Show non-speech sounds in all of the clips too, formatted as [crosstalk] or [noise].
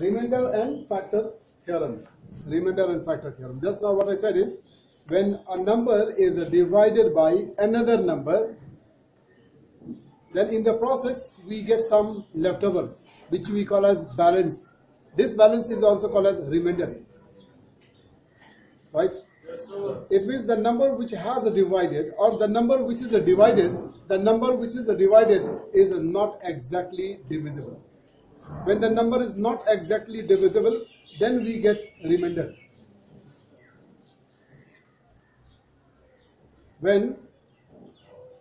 remainder and factor theorem. Remainder and factor theorem. Just now what I said is, when a number is divided by another number, then in the process we get some leftover, which we call as balance. This balance is also called as remainder. Right? Yes, sir. It means the number which has a divided or the number which is a divided, the number which is a divided is not exactly divisible. When the number is not exactly divisible, then we get remainder. When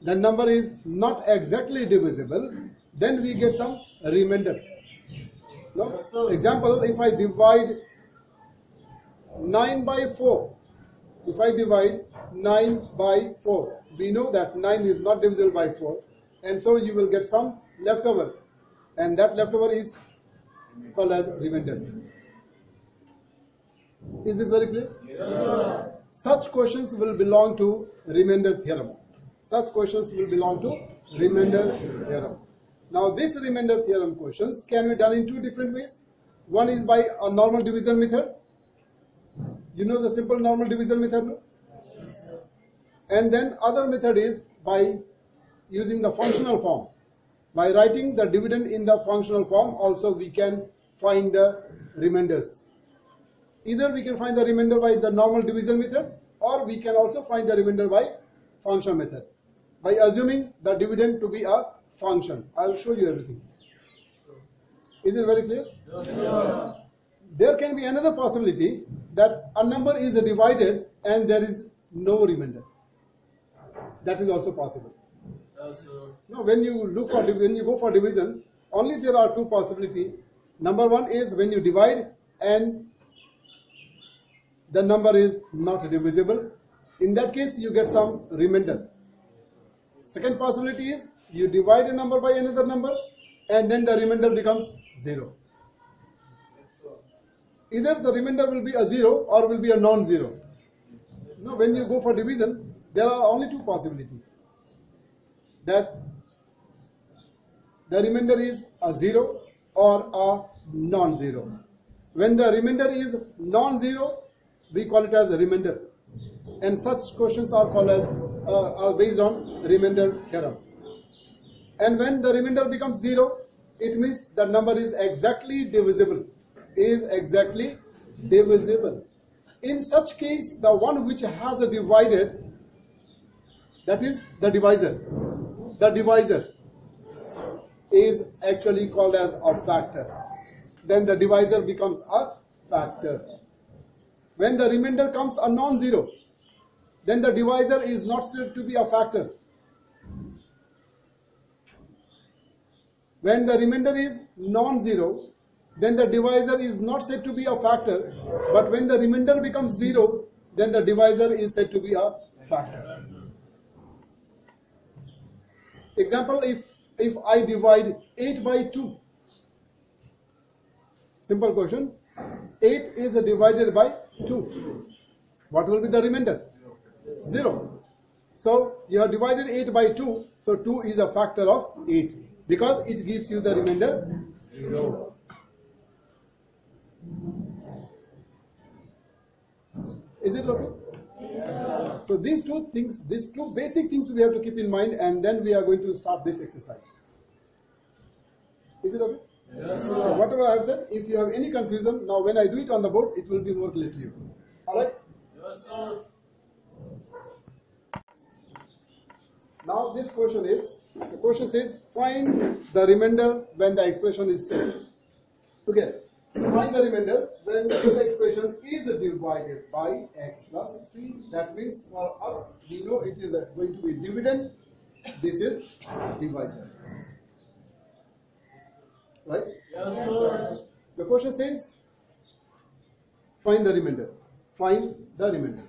the number is not exactly divisible, then we get some remainder. No? Yes. Example, if I divide 9 by 4, if I divide 9 by 4, we know that 9 is not divisible by 4, and so you will get some leftover, and that leftover is called as remainder. Is this very clear? Yes, sir. Such questions will belong to remainder theorem. Such questions will belong to remainder theorem. Now, this remainder theorem questions can be done in two different ways. One is by a normal division method. You know the simple normal division method, no? And then other method is by using the functional form. By writing the dividend in the functional form, also we can find the remainders. Either we can find the remainder by the normal division method or we can also find the remainder by function method. By assuming the dividend to be a function. I will show you everything. Is it very clear? Yes. There can be another possibility that a number is divided and there is no remainder. That is also possible. Now, when you look for when you go for division, only there are two possibility. Number one is when you divide and the number is not divisible. In that case, you get some remainder. Second possibility is you divide a number by another number and then the remainder becomes zero. Either the remainder will be a zero or will be a non-zero. Now, when you go for division, there are only two possibilities. That the remainder is a zero or a non-zero. When the remainder is non-zero, we call it as a remainder. And such questions are called as uh, are based on remainder theorem. And when the remainder becomes zero, it means the number is exactly divisible. Is exactly divisible. In such case, the one which has a divided, that is the divisor. The divisor is actually called as a factor. Then the divisor becomes a factor. When the remainder comes a non-zero, then the divisor is not said to be a factor. When the remainder is non-zero, then the divisor is not said to be a factor, but when the remainder becomes zero, then the divisor is said to be a factor. Example, if, if I divide 8 by 2, simple question, 8 is divided by 2. What will be the remainder? 0. So you have divided 8 by 2, so 2 is a factor of 8 because it gives you the remainder 0. Is it okay? So these two things, these two basic things we have to keep in mind and then we are going to start this exercise. Is it okay? Yes, So whatever I have said, if you have any confusion, now when I do it on the board, it will be more clear to you. Alright? Yes, sir. Now this question is, the question says, find the remainder when the expression is set. Together. Find the remainder when this expression is divided by x plus 3. That means for us, we know it is going to be dividend. This is divisor. Right? Yes, sir. The question says, find the remainder. Find the remainder.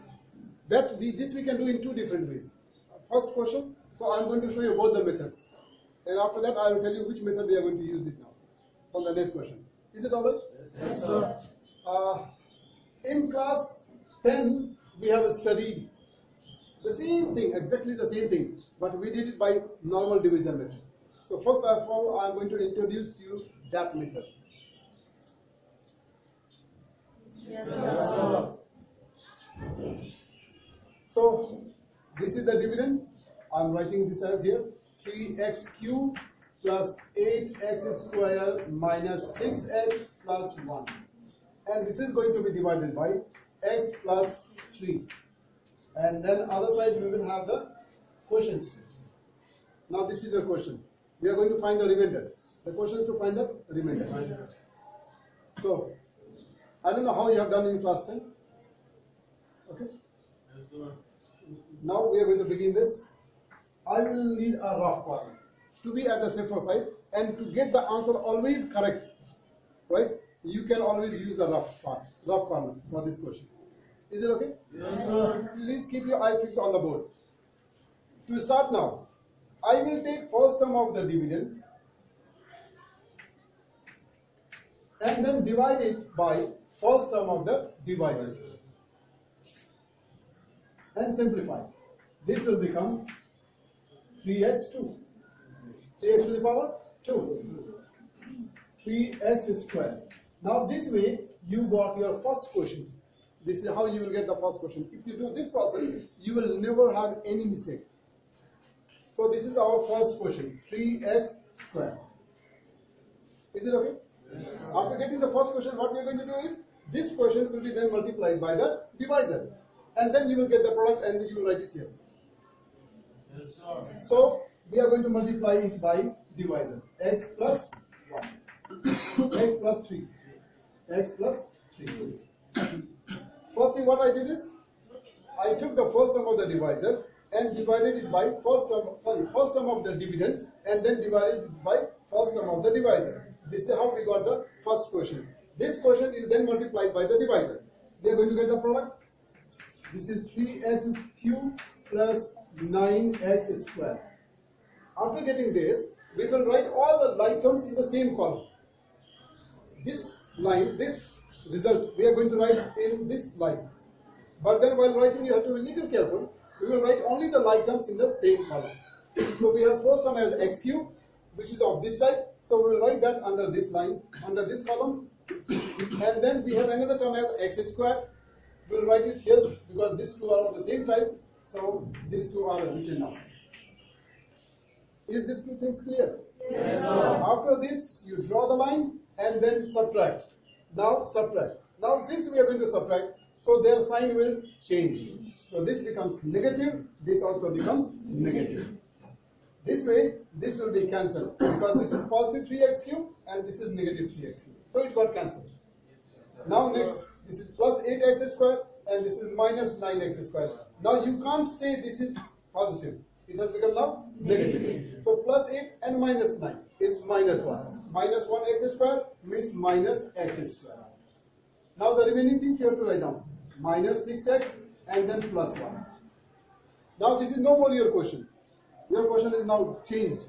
That we, this we can do in two different ways. First question, so I'm going to show you both the methods. And after that, I will tell you which method we are going to use it now. On the next question. Is it alright? Yes, sir. Uh, in class 10, we have studied the same thing, exactly the same thing, but we did it by normal division method. So first of all, I'm going to introduce you that method. Yes, sir. So this is the dividend. I'm writing this as here 3x cube plus 8x square minus 6x plus 1. And this is going to be divided by x plus 3. And then other side we will have the quotients. Now this is the question. We are going to find the remainder. The question is to find the remainder. So I don't know how you have done in class 10. Okay. Now we are going to begin this. I will need a rough corner to be at the safer side and to get the answer always correct. Right? You can always use a rough part, rough corner for this question. Is it okay? Yes, sir. Please keep your eye fixed on the board. To start now, I will take first term of the dividend and then divide it by first term of the divisor and simplify. This will become 3x2. 3x to the power 2. 3x square. Now this way you got your first question. This is how you will get the first question. If you do this process, you will never have any mistake. So this is our first question, 3x square. Is it okay? After getting the first question, what we are going to do is, this question will be then multiplied by the divisor. And then you will get the product and you will write it here. Yes, sir. So we are going to multiply it by divisor. x plus 1. X plus 3. x plus 3. First thing what I did is, I took the first term of the divisor and divided it by first term, sorry, first term of the dividend and then divided it by first term of the divisor. This is how we got the first question. This question is then multiplied by the divisor. We are going to get the product. This is 3x cubed plus 9x square. After getting this, we will write all the like terms in the same column. Line, this result, we are going to write in this line. But then while writing, you have to be little careful. We will write only the like terms in the same column. [coughs] So we have first term as x cube, which is of this type. So we will write that under this line, under this column. [coughs] And then we have another term as x square. We will write it here because these two are of the same type. So these two are written now. Is this two things clear? Yes, sir. After this, you draw the line and then subtract. Now subtract. Now since we are going to subtract, so their sign will change. So this becomes negative, this also becomes negative. This way, this will be cancelled because this is positive 3x cube and this is negative 3x cube. So it got cancelled. Now next, this is plus 8x square and this is minus 9x square. Now you can't say this is positive. It has become now negative. So plus 8 and minus 9 is minus 1. Minus 1x square means minus x square. Now the remaining things you have to write down. Minus 6x and then plus 1. Now this is no more your question. Your question is now changed.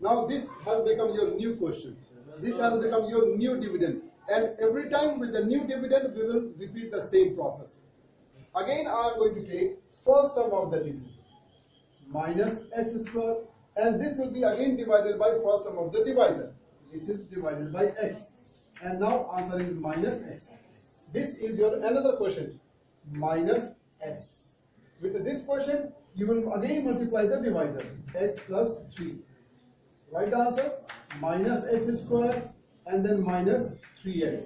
Now this has become your new question. This has become your new dividend. And every time with the new dividend, we will repeat the same process. Again, I am going to take first term of the dividend minus x square and this will be again divided by first term of the divisor. This is divided by x. And now answer is minus x. This is your another question. Minus x. With this question, you will again multiply the divisor. x plus 3. Write the answer. Minus x square and then minus 3x.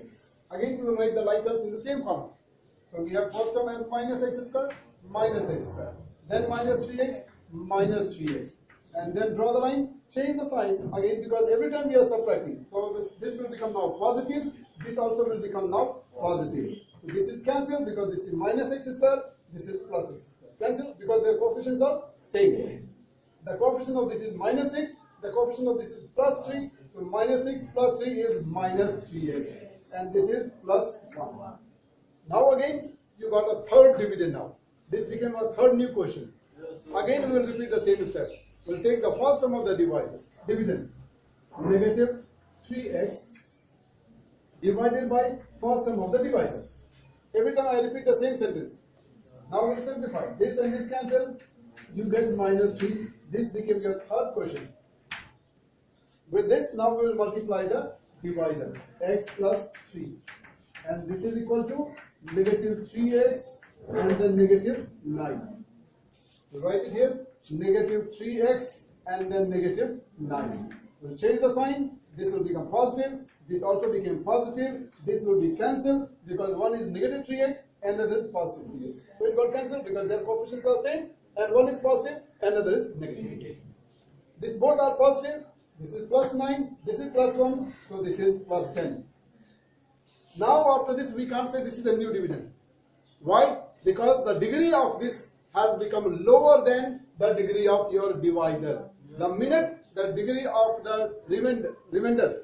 Again, you will write the like terms in the same column. So we have first term as minus x square, minus x square. Then minus 3x, minus 3x. And then draw the line, change the sign again because every time we are subtracting. So this, will become now positive, this also will become now positive. So this is cancelled because this is minus x square, this is plus x square. Cancel because their coefficients are same. The coefficient of this is minus 6, the coefficient of this is plus 3, so minus 6 plus 3 is minus 3x. And this is plus 1. Now again, you got a third dividend now. This became a third new question. Again, we will repeat the same step. We'll take the first term of the divisor, dividend, negative 3x divided by first term of the divisor. Every time I repeat the same sentence. Now we'll simplify. This and this cancel. You get minus 3. This became your third question. With this, now we will multiply the divisor. x plus 3. And this is equal to negative 3x and then negative 9. We'll write it here, negative 3x and then negative 9. We'll change the sign, this will become positive, this also became positive, this will be cancelled because one is negative 3x and another is positive 3x. So it got cancelled because their coefficients are same and one is positive and another is negative. This both are positive, this is plus 9, this is plus 1, so this is plus 10. Now after this we can't say this is a new dividend. Why? Because the degree of this has become lower than the degree of your divisor. The minute the degree of the remainder,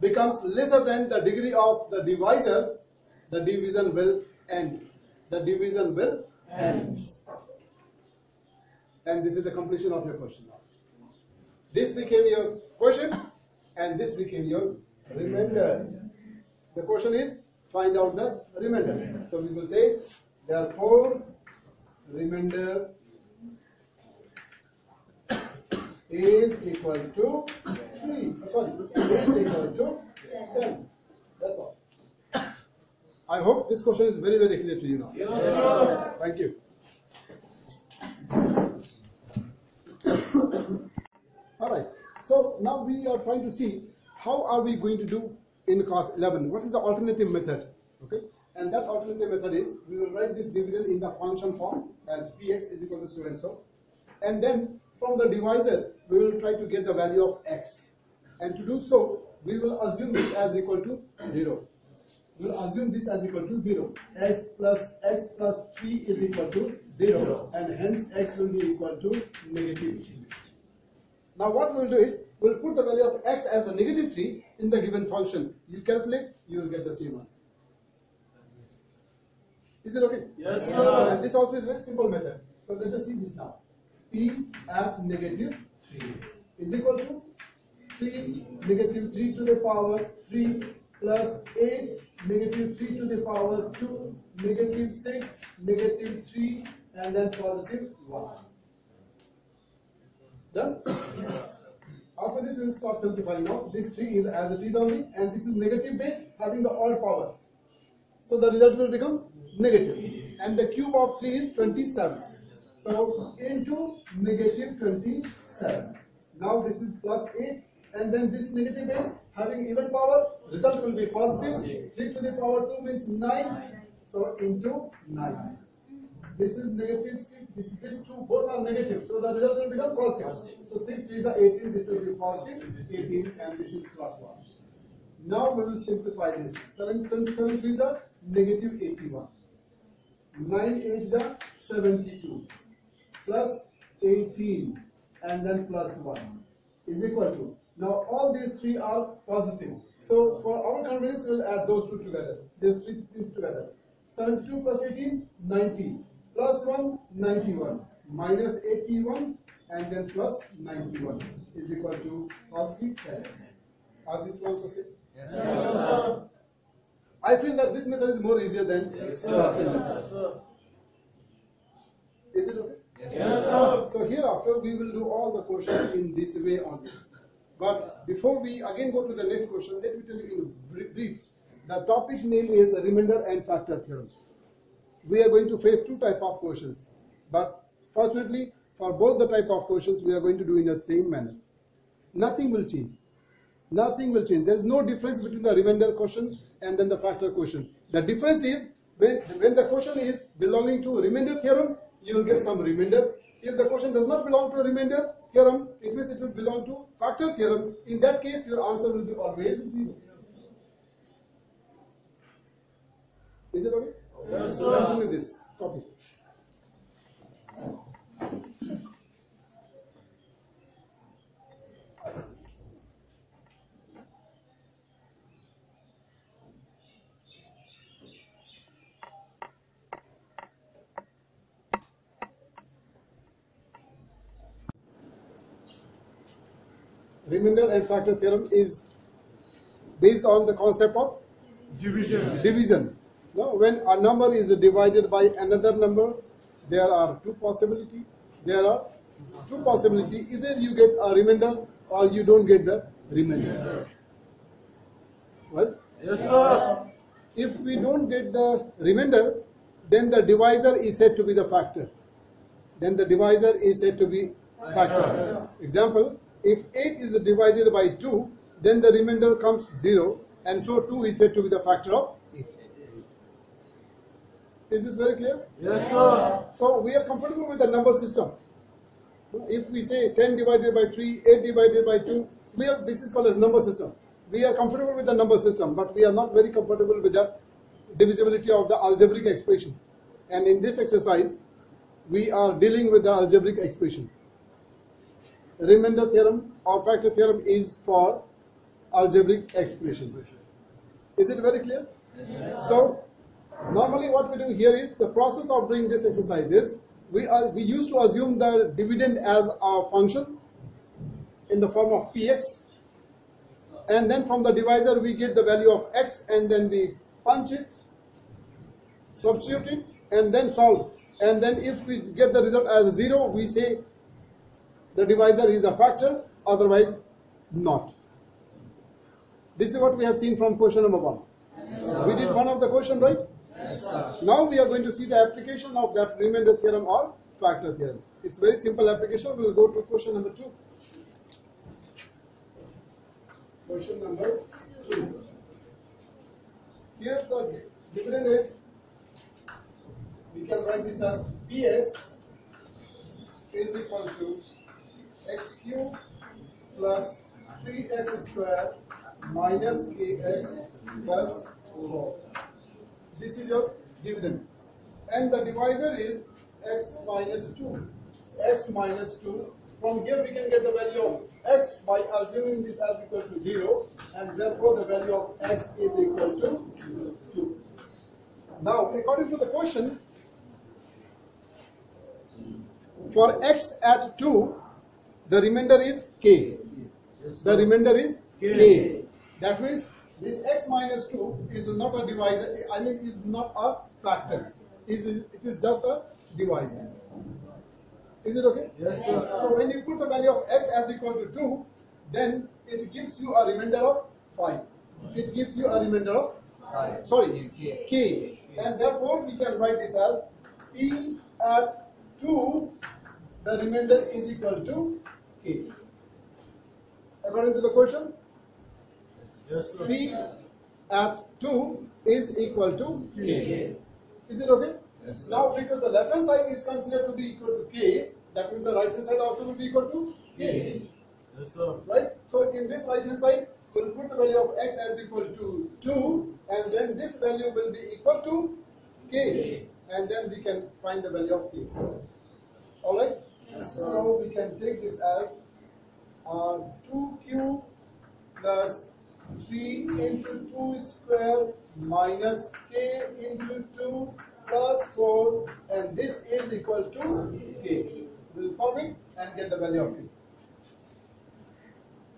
becomes lesser than the degree of the divisor, the division will end. The division will end. And this is the completion of your question. This became your question and this became your remainder. The question is find out the remainder. So we will say therefore remainder is equal to 3. Sorry, is equal to 10. That's all. I hope this question is very, very clear to you now. Yes, sir. Thank you. [coughs] All right. So now we are trying to see how are we going to do in class 11. What is the alternative method? Okay. And that alternative method is we will write this dividend in the function form as px is equal to so and so. And then from the divisor we will try to get the value of x. And to do so we will assume this as equal to 0. We will assume this as equal to 0. x plus x plus 3 is equal to 0. And hence x will be equal to negative 3. Now what we will do is, we will put the value of x as a negative 3 in the given function. You calculate, you will get the same answer. Is it okay? Yes, sir. And this also is a very simple method. So let us see this now. p at negative 3 is equal to 3 negative 3 to the power 3 plus 8 negative 3 to the power 2 negative 6 negative 3 and then positive 1. Done? After this, we will start simplifying now. This 3 is as it is only, and this is negative base having the odd power. So the result will become negative. And the cube of 3 is 27. So into negative 27. Now this is plus 8, and then this negative is having even power, result will be positive. 3 to the power 2 means 9. So into 9. This is negative 6. This, these two both are negative. So the result will become positive. So 6 3 is 18. This will be positive 18 and this is plus 1. Now we will simplify this. 7 27 3 is the negative 81. 9 8 is a 72. Plus 18 and then plus 1 is equal to. Now all these three are positive. So for our convenience, we'll add those two together. These three things together. 72 plus 18, 90. Plus 1, 91. Minus 81 and then plus 91 is equal to positive 10. Are these two answers same? Yes, sir. I feel that this method is more easier than Yes, sir. Yes, sir. Is it okay? Yes, sir. So hereafter we will do all the questions in this way only. But before we again go to the next question, let me tell you in brief. The topic name is the remainder and factor theorem. We are going to face two type of questions, but fortunately for both the type of questions we are going to do in the same manner. Nothing will change. Nothing will change. There is no difference between the remainder question and then the factor question. The difference is when, when the question is belonging to remainder theorem, you will get some remainder. If the question does not belong to a remainder theorem, it means it will belong to factor theorem. In that case, your answer will be always zero. Is it okay? Yes, sir. Continue this topic. Remainder and factor theorem is based on the concept of Division. division. No, when a number is divided by another number, there are two possibility. There are two possibility. Either you get a remainder or you don't get the remainder. Right? Yes, sir. if we don't get the remainder, then the divisor is said to be the factor. Then the divisor is said to be factor. Example, if 8 is divided by 2, then the remainder comes 0, and so 2 is said to be the factor of 8. Is this very clear? Yes, sir. So we are comfortable with the number system. If we say 10 divided by 3, 8 divided by 2, we are, this is called as number system. We are comfortable with the number system, but we are not very comfortable with the divisibility of the algebraic expression. And in this exercise, we are dealing with the algebraic expression. Remainder theorem or factor theorem is for algebraic expression. Is it very clear? So, normally what we do here is the process of doing this exercise is we are we used to assume the dividend as a function in the form of px and then from the divisor we get the value of x and then we punch it substitute it and then solve and then if we get the result as 0 we say the divisor is a factor otherwise not this is what we have seen from question number 1 we did one of the question right now we are going to see the application of that remainder theorem or factor theorem. It's very simple application. We will go to question number two. Question number two. Here the dividend is, we can write this as Px is equal to x cube plus 3x square minus kx plus 4 this is your dividend. And the divisor is x minus 2 x minus 2 from here we can get the value of x by assuming this as equal to 0 and therefore the value of x is equal to 2 now according to the question for x at 2 the remainder is k the remainder is k. That means this x minus 2 is not a divisor, I mean is not a factor. Is it is just a divisor. Is it okay? Yes, sir. So when you put the value of x as equal to 2, then it gives you a remainder of 5. It gives you a remainder of, five. sorry, k. And therefore we can write this as p at 2, the remainder is equal to k. According to the question, Yes, sir. P at 2 is equal to K. Is it okay? Now, because the left hand side is considered to be equal to K, that means the right hand side also will be equal to K. Yes, sir. Right? So, in this right hand side, we'll put the value of x as equal to 2, and then this value will be equal to K. And then we can find the value of K. Alright? So, we can take this as uh, 2 cube plus 3 into 2 square minus k into 2 plus 4 and this is equal to k. We'll form it and get the value of k.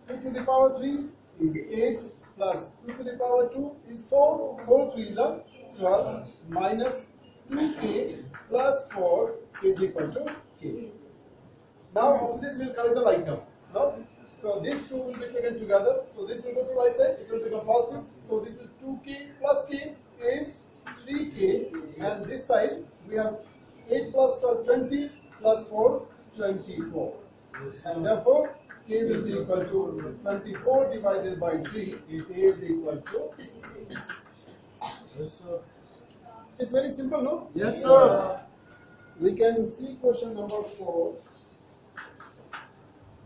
2 to the power 3 is 8 plus 2 to the power 2 is 4. 4 3 is a 12 minus 2k plus 4 is equal to k. Now this we'll collect the like term. No? So these two will be taken together. So this will go to right side, it will become positive. So this is 2k plus k is 3k and this side we have 8 plus 12 20 plus 4 24. And therefore k will be equal to 24 divided by 3 is equal to Yes, sir. it's very simple no? Yes, sir. We can see question number 4.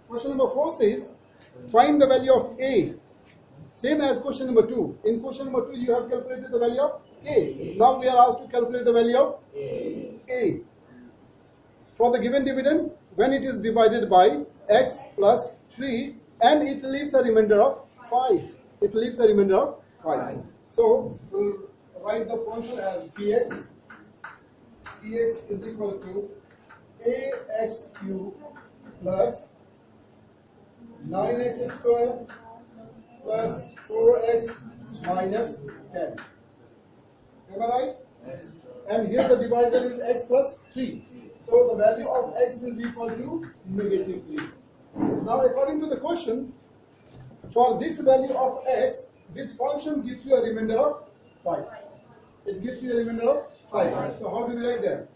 Question number 4 says, find the value of A. Same as question number 2. In question number 2, you have calculated the value of A. Now we are asked to calculate the value of A. For the given dividend, when it is divided by x plus 3 and it leaves a remainder of 5. It leaves a remainder of 5. So, we'll write the function as px px is equal to ax cube plus 9x square plus 4x minus 10. Am I right? Yes. And here the divisor is x plus 3. So the value of x will be equal to negative 3. Now according to the question, for this value of x, this function gives you a remainder of 5. it gives you a remainder of 5. So how do we write that?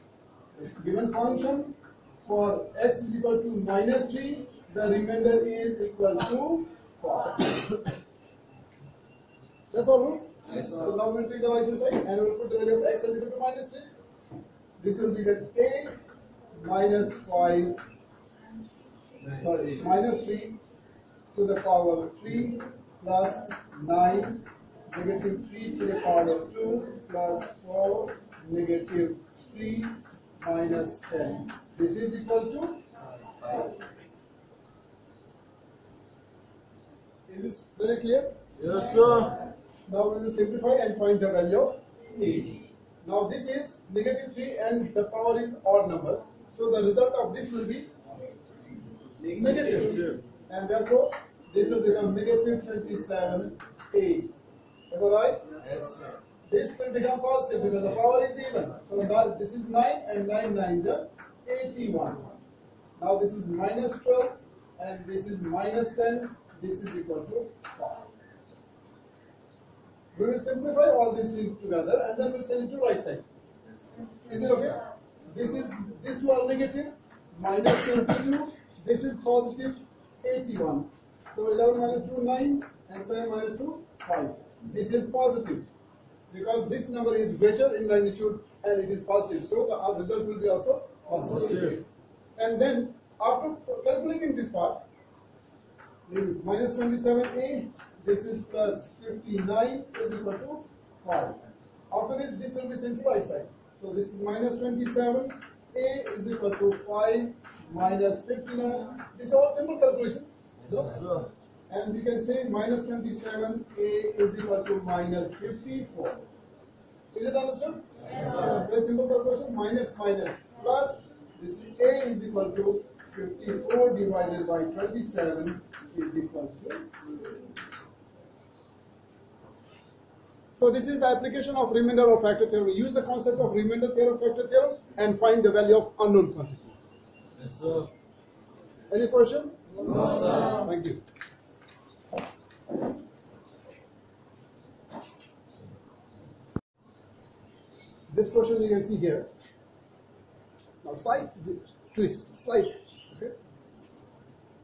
Given function for x is equal to minus 3, the remainder is equal to 4. That's all. Yes, so now we'll take the right hand side and we'll put the value of x equal to minus 3. This will be the a minus 5 sorry, minus 3 to the power 3 plus 9 negative 3 to the power 2 plus 4 negative 3 minus 10. This is equal to 5. Very clear? Yes, sir. Now we will simplify and find the value of a. Now this is negative 3 and the power is odd number. So the result of this will be negative. And therefore this will become negative 27a. Am I right? Yes, sir. This will become positive because the power is even. So now this is 9 and 9 9 is 81. Now this is minus 12 and this is minus 10. This is equal to 5. We will simplify all these things together and then we'll send it to right side. Is it okay? This is these two are negative, minus 22. This is positive 81. So 11 minus 2 9 and 7 minus 2 5. This is positive because this number is greater in magnitude and it is positive. So the our result will be also. Positive. And then after calculating this part, is minus 27a, this is plus 59 This is equal to 5. After this, this will be sent to right side. So this is minus 27, a is equal to 5 minus 59. This is all simple calculation. Sir. And we can say minus 27, a is equal to minus 54. Is it understood? Yes, sir. Very simple calculation, minus minus plus, this is a is equal to 54 divided by 27 is equal to So this is the application of remainder of factor theorem. We use the concept of remainder theorem, factor theorem, and find the value of unknown quantity. Yes, sir. Any question? No, sir. Thank you. This question you can see here. Now slight twist, slight.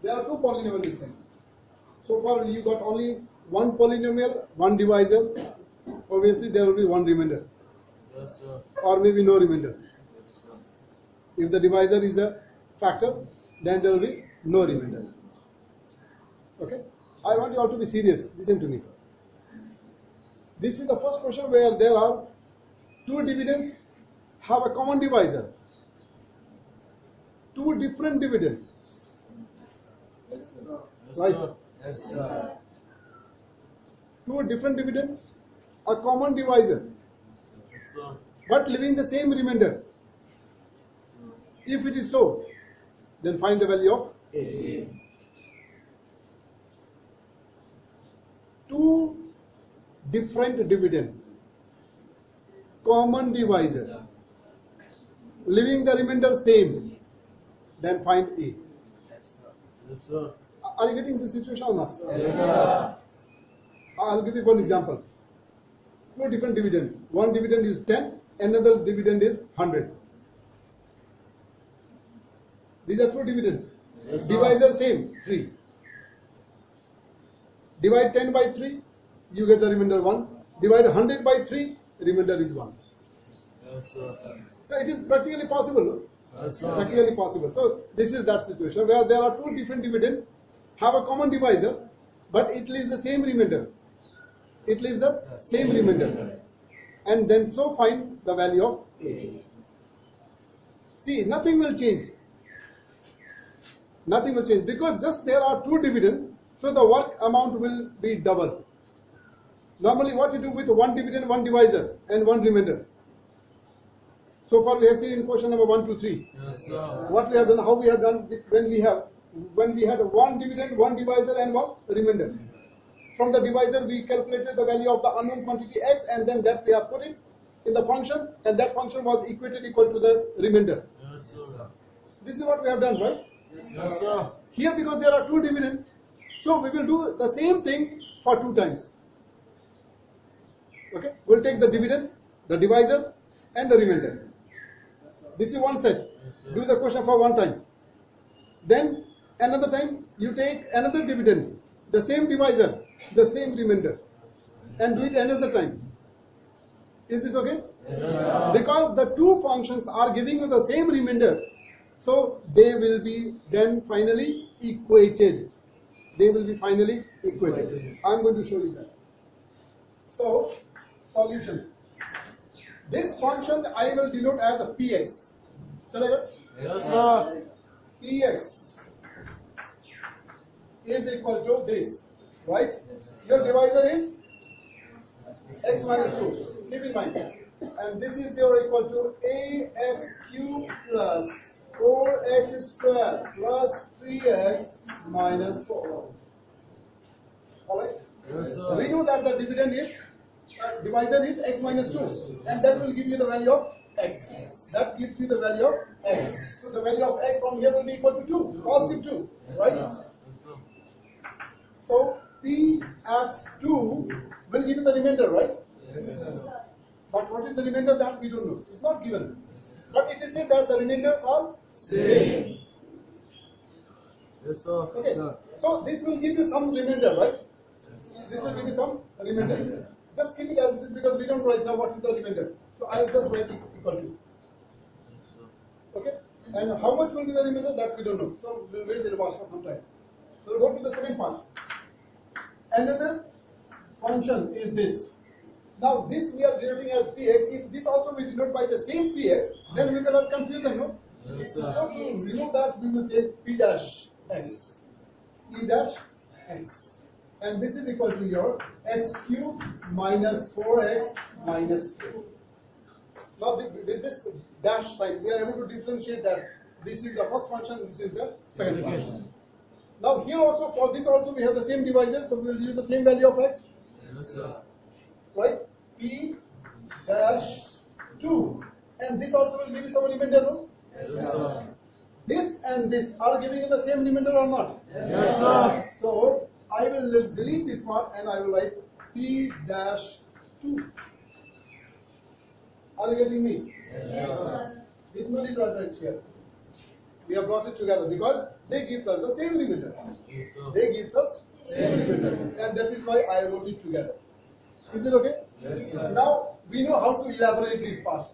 There are two polynomials this time. So far you got only one polynomial, one divisor. Obviously there will be one remainder, Yes, or maybe no remainder. If the divisor is a factor, then there will be no remainder. Okay? I want you all to be serious. Listen to me. This is the first question where there are two dividends have a common divisor. Two different dividends. Yes, sir. Yes, Right. Yes, uh, sir. Uh, Two different dividends, a common divisor, Yes, sir. but leaving the same remainder. If it is so, then find the value of A. Two different dividend, common divisor, leaving the remainder same, then find A. Yes, sir. Yes, sir. Are you getting the situation or not? Yes. I'll give you one example. Two different dividend. One dividend is 10, another dividend is 100. These are two dividends. Yes. Divisor same, 3. Divide 10 by 3, you get the remainder 1. Divide 100 by 3, remainder is 1. Yes. So it is practically possible. Yes. Practically possible. So this is that situation where there are two different dividends, have a common divisor, but it leaves the same remainder. It leaves the same remainder. And then so find the value of A. See, nothing will change. Nothing will change because just there are two dividends, so the work amount will be double. Normally, what you do with one dividend, one divisor, and one remainder. So far, we have seen in question number one, two, three. Yes. What we have done, how we have done with- when we have when we had one dividend, one divisor, and one remainder. From the divisor, we calculated the value of the unknown quantity x, and then that we have put it in the function, and that function was equated equal to the remainder. Yes, sir. This is what we have done, right? Yes, sir. Here, because there are two dividends, so we will do the same thing for two times. Okay, we'll take the dividend, the divisor and the remainder. This is one set. Do the question for one time. Then another time you take another dividend, the same divisor, the same remainder, and do it another time. Is this okay? Yes, Because the two functions are giving you the same remainder, so they will be then finally equated. They will be finally equated. I'm going to show you that. So, solution. This function I will denote as a px. Shall I write? Yes, sir. px is equal to this, right? Your divisor is x minus 2. Keep in mind. And this is your equal to ax cube plus 4x square plus 3x minus 4. Alright? Yes, We know that the dividend is, uh, divisor is x minus 2. And that will give you the value of x. That gives you the value of x. So the value of x from here will be equal to 2, positive 2. Right? So Pf2 will give you the remainder, right? Yes. But what is the remainder that we don't know? It's not given. But it is said that the remainders are same. Yes, sir. Okay. Sir. So this will give you some remainder, right? Yes, This will give you some remainder. Just keep it as it is because we don't right now what is the remainder. So I'll just write it equal to. Okay? And how much will be the remainder that we don't know. So we'll wait in watch for some time. So we'll go to the second part. Another function is this. Now this we are denoting as px. If this also we denote by the same px, then we will have confusion, no? Yes, So to remove that, we will say p dash x. p dash x. And this is equal to your x cube minus 4x minus 4. Now with this dash sign, we are able to differentiate that this is the first function, this is the second function. Now here also, for this also we have the same divisor, so we will use the same value of x, Yes, sir. right? p dash 2. And this also will give you some remainder, no? Yes, sir. This and this are giving you the same remainder or not? Yes, sir. So I will delete this part and I will write p dash 2. Are you getting me? Yes, sir. No need to write here. We have brought it together because they give us the same. Yes. They give us same remainder. And that is why I wrote it together. Is it okay? Yes, sir. Now we know how to elaborate this part.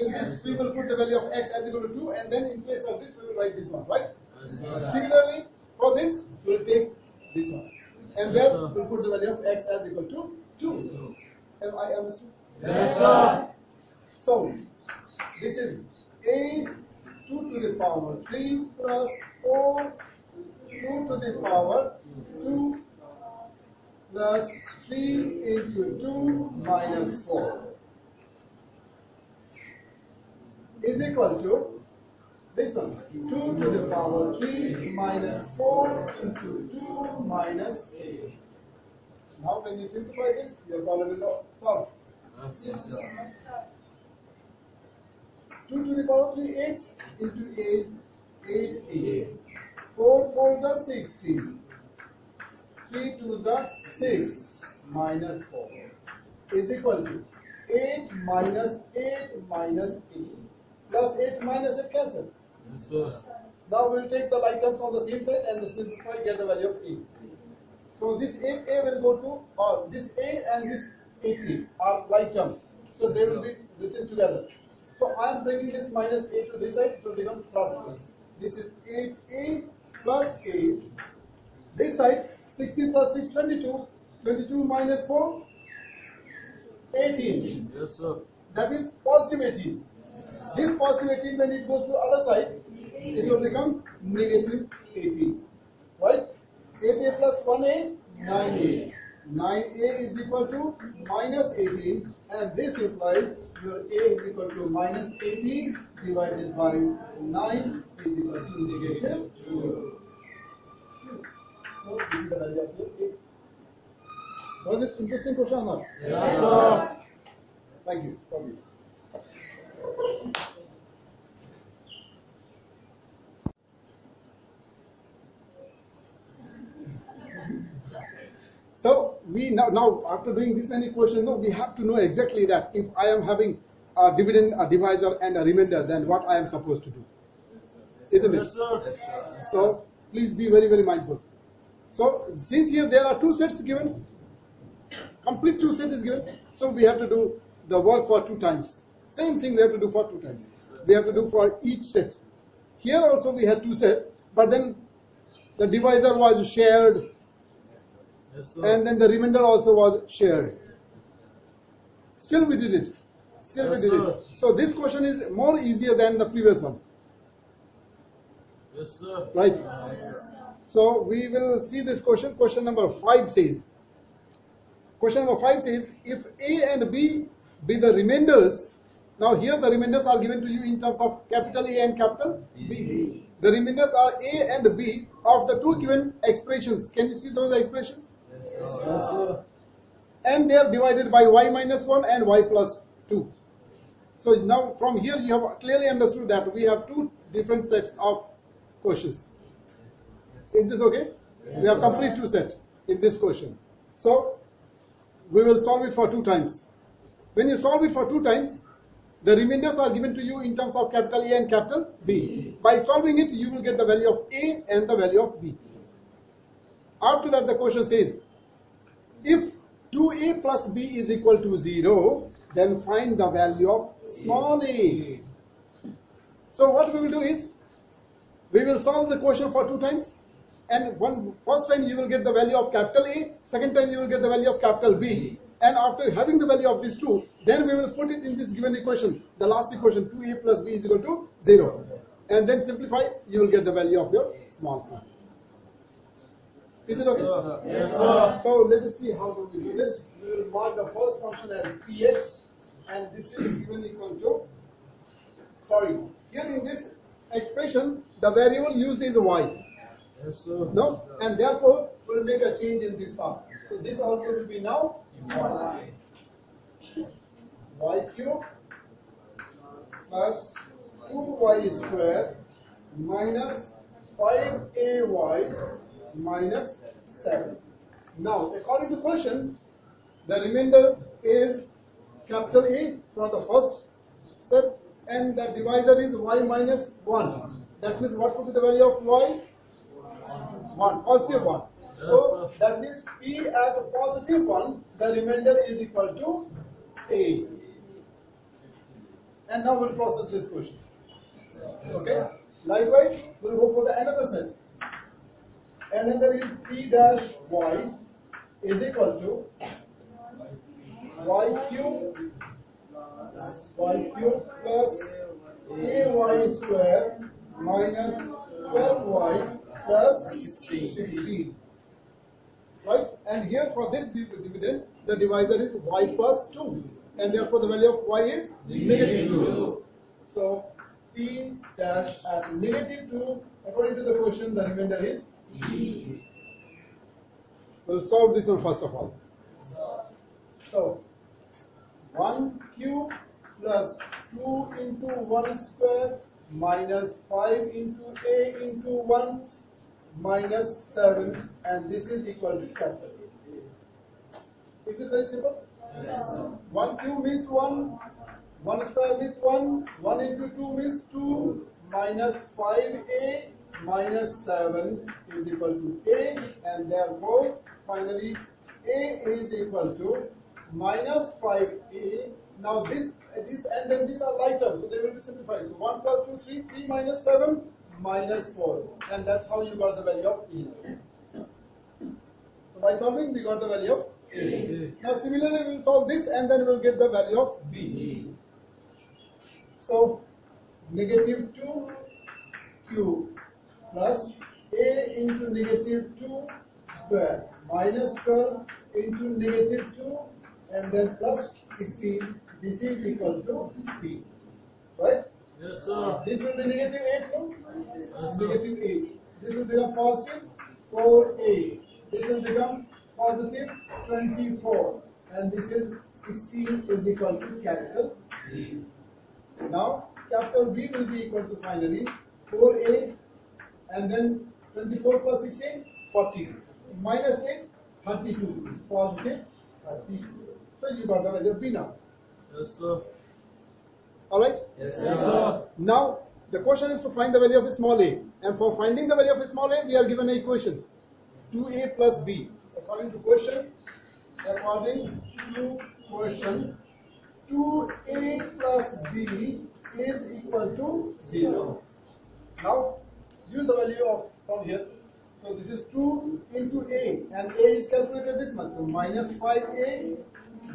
In this we will put the value of x as equal to 2 and then in place of this we will write this one, right? Yes. Similarly, for this, we will take this one. And then we'll put the value of x as equal to 2. Have I understood? Yes, sir. So, this is a 2 to the power 3 plus 4 2 to the power 2 plus 3 into 2 minus 4 is equal to this one 2 to the power 3 minus 4 into 2 minus 8. Now when you simplify this, your problem will solve. Yes, sir. 2 to the power 3, 8 into 8, 8, 8. 4, 4 the 16. 3 to the 6 minus 4 is equal to 8 minus 8 minus 8 plus 8 minus 8 cancel. Yes, sir. Now we will take the like terms on the same side and the simplify get the value of a. So this 8a will go to, or this a and this 8b are like terms. So they will be written together. So I am bringing this minus a to this side, so become plus plus. This is 8a plus 8. This side, 16 plus 6, 22. 22 minus 4, 18 Yes, sir. that is positive 18. This positive 18 when it goes to other side, it will become negative 18. Right? 8a plus 1a, 9a. 9a is equal to minus 18 and this implies your a is equal to minus 18 divided by 9 is equal to negative 2. So this is the value of your a. Was it interesting question or not? Yes, sir. Thank you. Thank you. So we now, now after doing this many questions, no, we have to know exactly that if I am having a dividend, a divisor, and a remainder, then what I am supposed to do, isn't it? Yes, sir. Yes, sir. So please be very very mindful. So since here there are two sets given, complete two set is given, so we have to do the work for two times. Same thing we have to do for two times. We have to do for each set. Here also we had two sets, but then the divisor was shared Yes, sir. and then the remainder also was shared. Still we did it. Still Yes, we did sir. it. So this question is more easier than the previous one, Yes, sir. right? Yes, sir. So we will see this question. Question number five says. Question number five says, if A and B be the remainders, now here the remainders are given to you in terms of capital A and capital B. The remainders are A and B of the two given expressions. Can you see those expressions? Yes, sir. Yes, sir. And they are divided by y minus 1 and y plus 2. So now from here you have clearly understood that we have two different sets of questions. Is this okay? We have complete two set in this question. So we will solve it for two times. When you solve it for two times, the remainders are given to you in terms of capital A and capital B. By solving it, you will get the value of A and the value of B. After that, the question says, if 2A plus B is equal to 0, then find the value of small a. So what we will do is, we will solve the question for two times and one first time you will get the value of capital A, second time you will get the value of capital B. And after having the value of these two, then we will put it in this given equation, the last equation 2A plus B is equal to 0. And then simplify, you will get the value of your small a. Is it okay? Yes, sir. So let us see how do we do this. We will mark the first function as px and this is given equal to, sorry, here in this expression, the variable used is y. Yes, sir. No? And therefore, we'll make a change in this part. So this also will be now y. y cube plus 2y square minus 5ay minus 7. Now, according to question, the remainder is capital A for the first set and the divisor is y minus 1. That means what would be the value of y? 1, positive 1. So that means P at positive 1, the remainder is equal to A. And now we'll process this question. Okay? Likewise, we'll go for the another set. Another is P dash Y is equal to Y cube y cube plus ay square minus 12y plus 16. Right? And here for this dividend, the divisor is y plus 2. And therefore the value of y is negative 2. So p dash at negative 2, according to the question, the remainder is e. We'll solve this one first of all. So 1 cube plus 2 into 1 square minus 5 into a into 1 minus 7 and this is equal to capital A. Is it very simple? 1 cube means 1, 1 square means 1, 1 into 2 means 2 minus 5a minus 7 is equal to a and therefore finally a is equal to minus 5a. Now this, this and then these are lighter, so they will be simplified. So 1 plus 2, 3, 3 minus 7 minus 4 and that's how you got the value of e. So by solving we got the value of a. Now similarly we will solve this and then we will get the value of b. So negative 2 cube plus a into negative 2 square minus 12 into negative 2 and then plus 16. This is equal to b. Right? Yes, sir. Uh, this will be negative 8 no? Yes, Negative 8. This will become positive 4a. This will become positive 24. And this is 16 is equal to capital B. Now, capital B will be equal to finally 4a and then 24 plus 16, 40. Minus 8, 32. Positive 32. So you got the value of b now. Yes, sir. Alright? Yes, Yes, sir. Now, the question is to find the value of small a. And for finding the value of small a, we are given an equation. 2a plus b. According to question, according to question, 2a plus b is equal to 0. Now, use the value of from here. So this is 2 into a and a is calculated this much. So minus 5a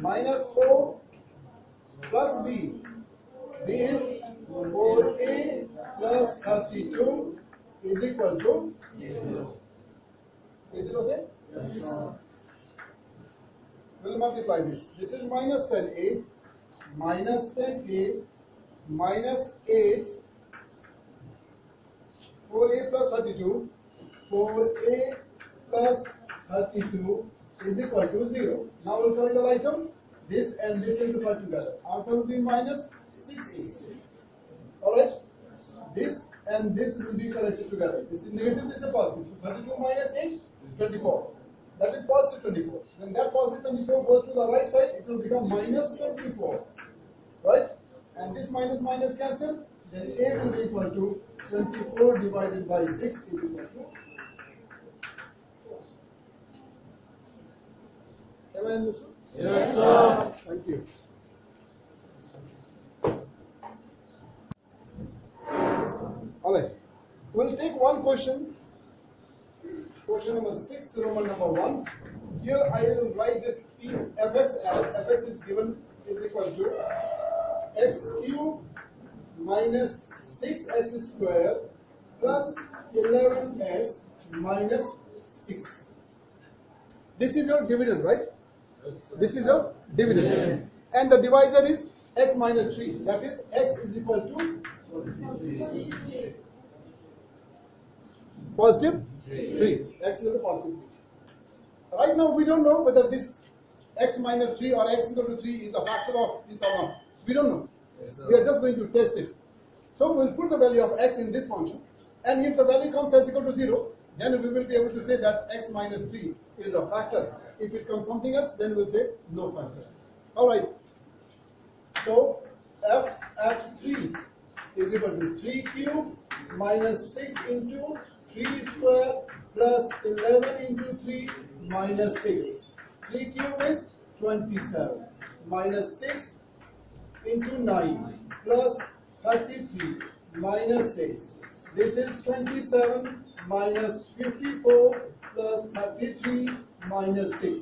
minus 4 plus b. b is 4a plus 32 is equal to 0. Is it okay? Yes. We'll multiply this. This is minus 10a, minus 10a, minus 8, 4a plus 32, 4a plus 32 is equal to 0. Now we'll carry the item. This and this simplify together. Answer will be minus 6a. Alright? This and this will be collected together. This is negative, this is positive. So 32 minus 8, 24. That is positive 24. When that positive 24 goes to the right side, it will become minus 24. Right? And this minus minus cancel, then A will be equal to 24 divided by 6 is equal to. Am I understood? Yes, sir. Thank you. Alright, we'll take one question. Question number six, Roman number one. Here I will write this p fx as fx is given is equal to x cube minus 6x square plus 11x minus 6. This is your dividend, right? This is a dividend. And the divisor is x minus 3. That is x is equal to positive 3. X equal to positive 3. Right now we don't know whether this x minus 3 or x equal to 3 is a factor of this or not. We don't know. Yes, We are just going to test it. So we'll put the value of x in this function. And if the value comes as equal to 0, then we will be able to say that x minus 3 is a factor. If it comes something else, then we'll say no factor. Alright. So f at 3 is equal to 3 cube minus 6 into 3 square plus 11 into 3 minus 6. 3 cube is 27 minus 6 into 9 plus 33 minus 6. This is 27 minus 54 plus 33 minus 6.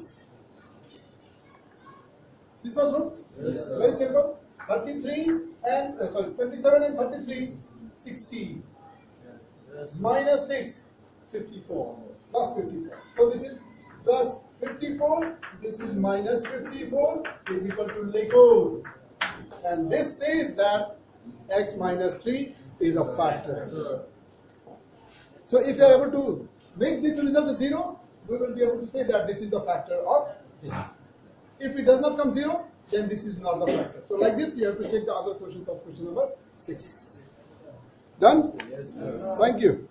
This was good? Yes. Very simple. 33 and, uh, sorry, 27 and 33, 16. Yes. Minus 6, 54. Plus 54. So this is plus 54, this is minus 54 is equal to Lego. And this says that x minus 3 is a factor. So if you are able to make this result 0, we will be able to say that this is the factor of this. If it does not come 0, then this is not the factor. So like this, you have to check the other questions of question number 6. Done? Yes, sir. Thank you.